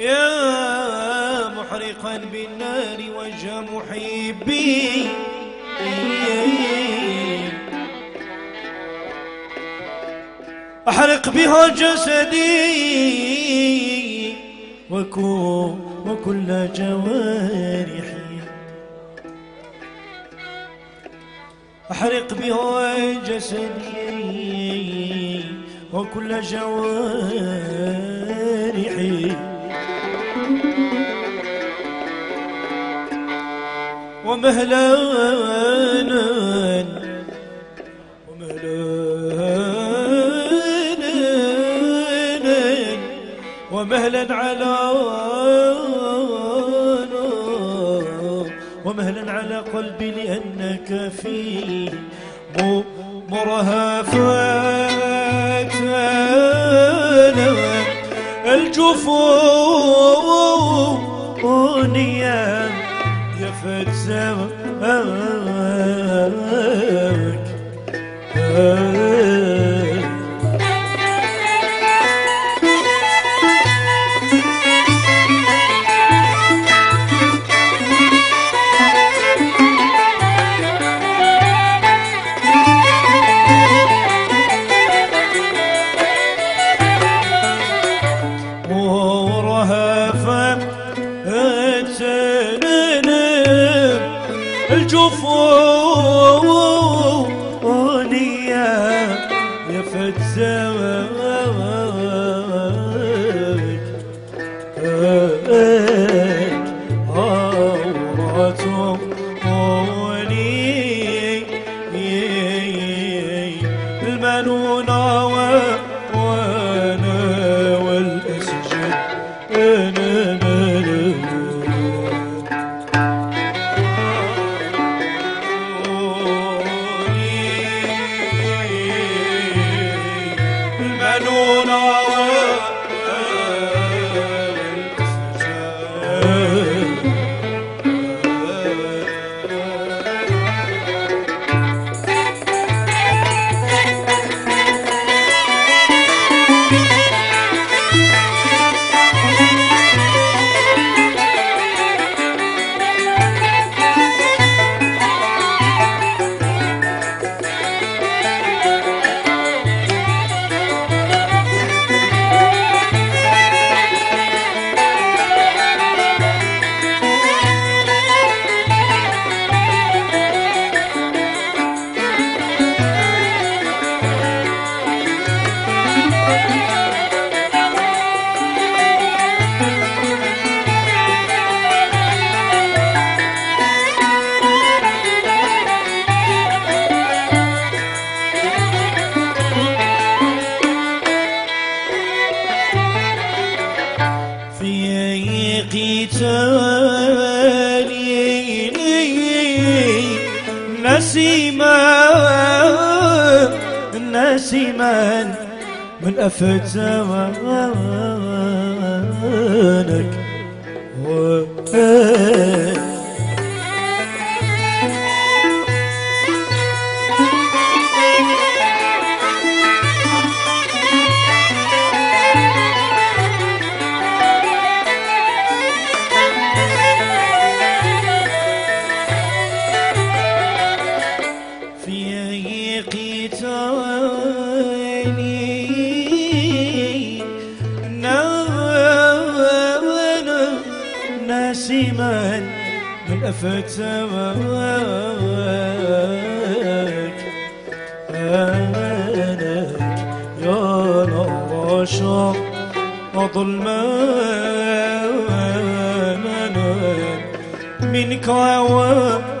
يا محرقا بالنار وجه محبي. أحرق بها جسدي وكل جوارحي. أحرق بها جسدي وكل جوارحي. ومهلانا ومهلانا ومهلا على ومهلا على قلبي لأنك فيه مرهفات الجفون if it's ever, ever, ever, ever, ever. من نراشا وظلما منك وأنا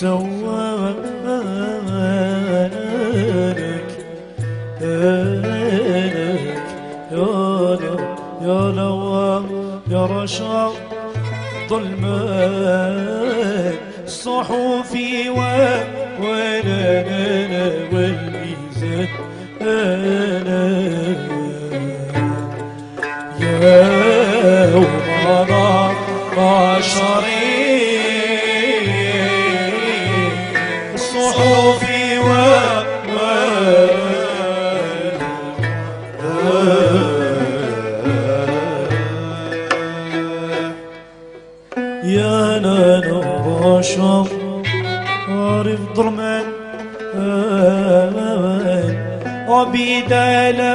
سوانك لك يا يا رشا صحفي وأنا أنا والميزان. أنا يا وما ربي دالا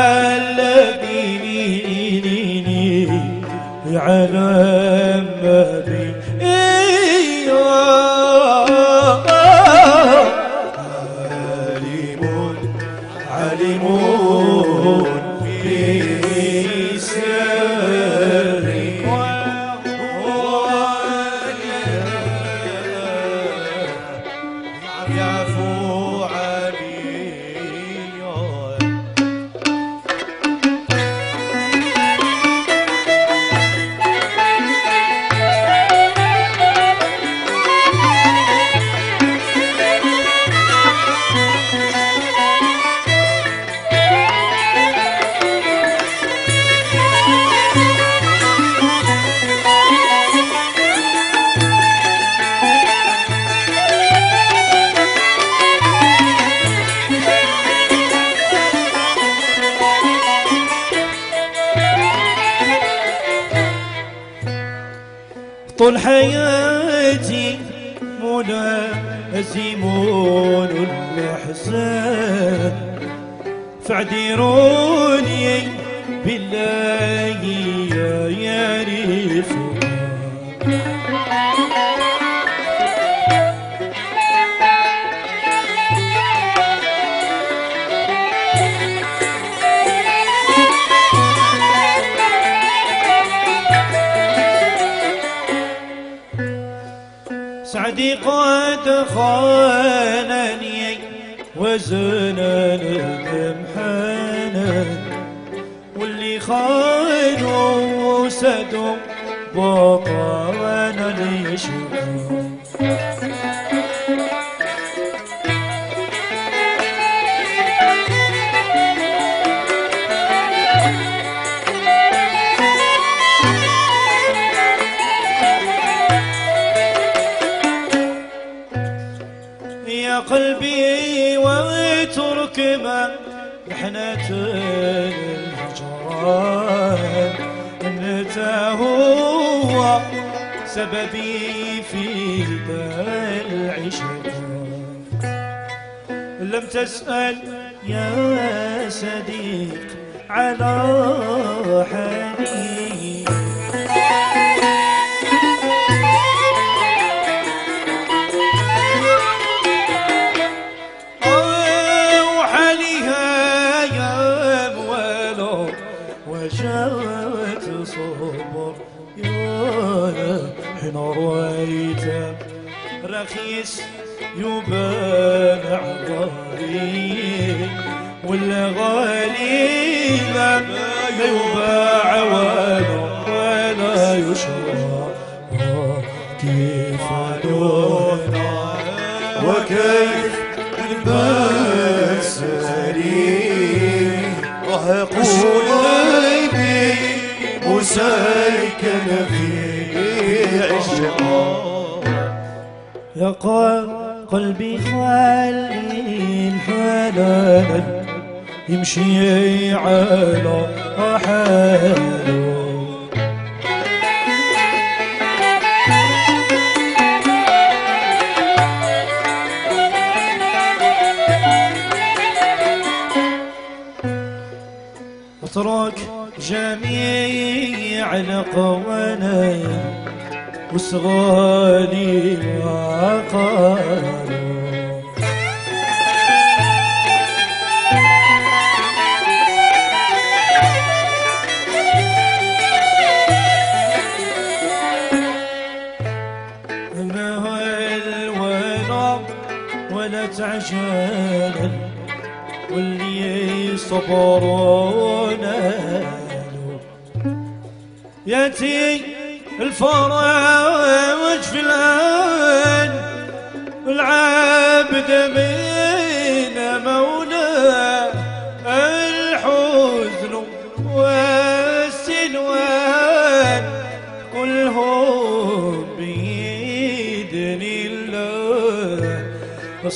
pedir o يا قلبي واترك ما محنة الهجران انت سببي لم تسأل يا صديق على حالي وحاليها يا موالو وجاءت صبر يا رخيص يبان عضاري ولا غالي ما يباع ولا يشرى كيف دونا وكيف رهق قلبي مسيكن في عشقه يا قل- قلبي خلي الحلال يمشي على حاله. اترك جميع القوانين وصغالي وقالوا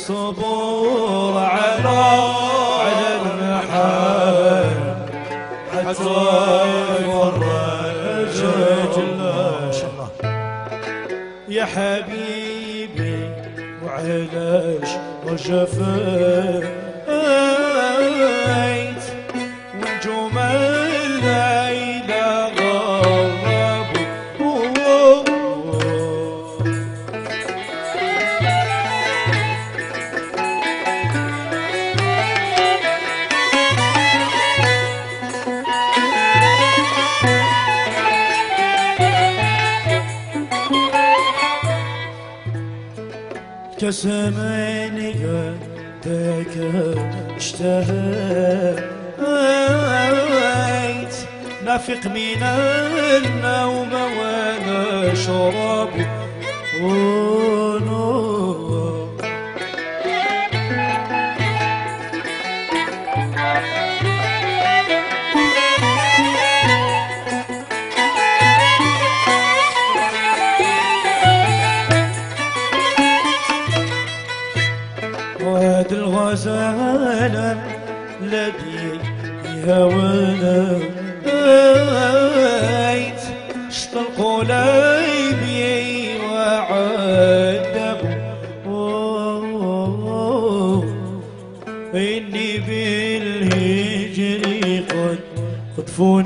الصبر على المحال حتى يفرج الله يا حبيبي وعلاش رجفت ونجوم كسمانية تاك اشتهيت نافق من النوم وأنا شرب قد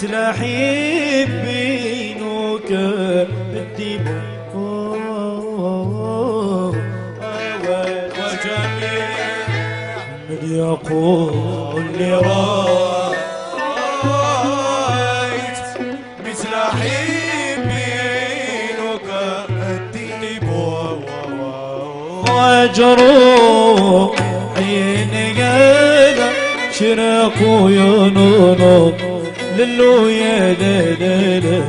تلحيب بينوك بدي وجميع من يقول لي رايت مثل حبينك الدين حين نقدر شرق وينونك للو يا لا لا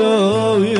Hallelujah.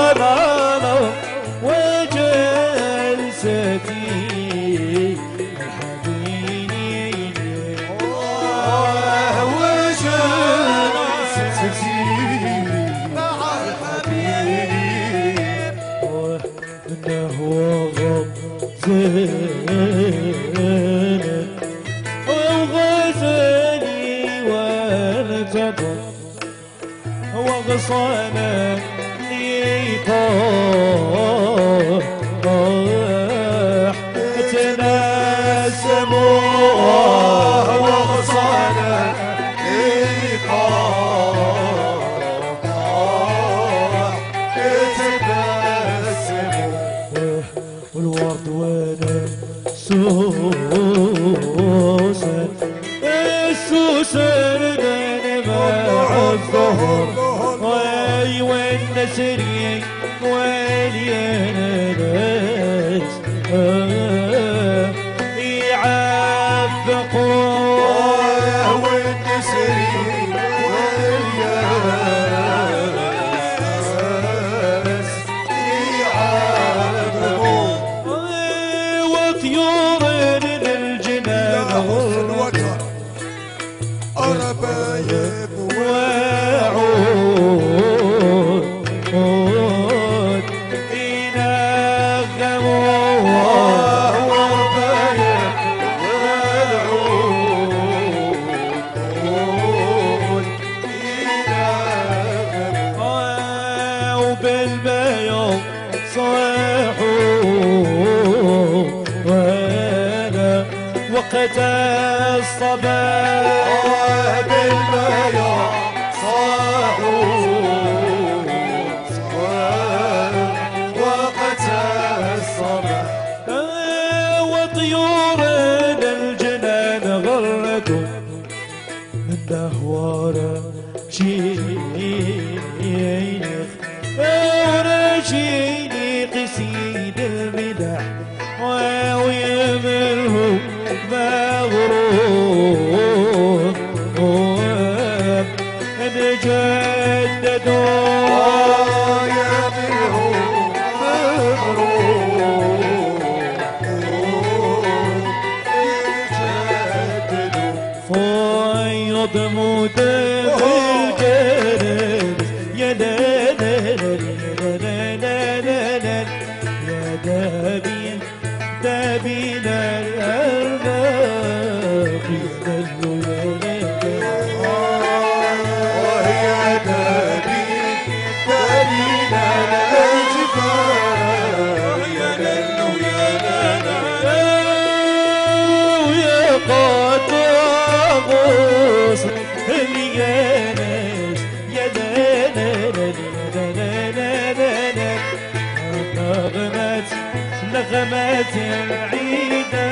صيحوا وقت الصباح. her مناسبة العيدة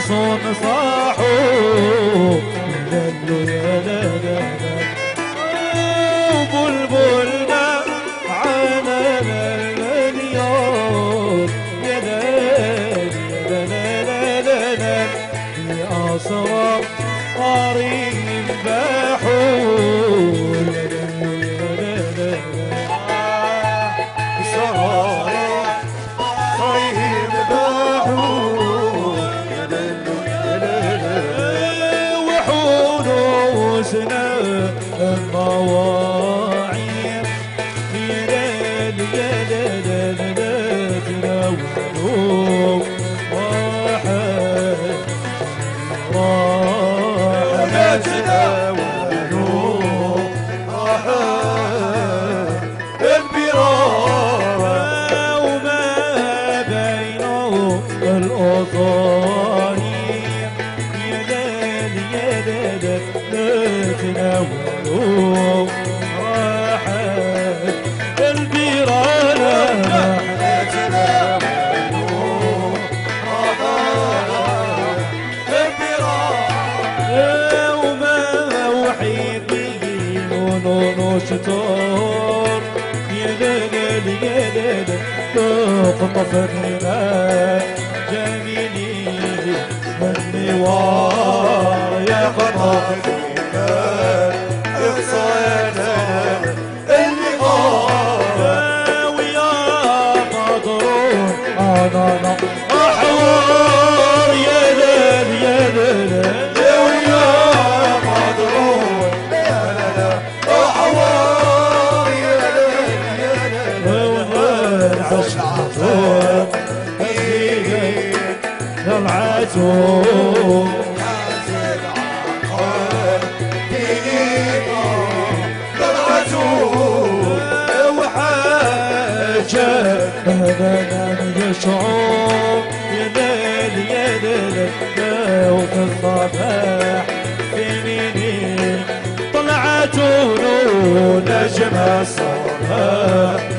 صوم صاحو. طفت هناك جميلي مني وار يا قطافك نوم الصباح فيني طلعت ونجم الصباح.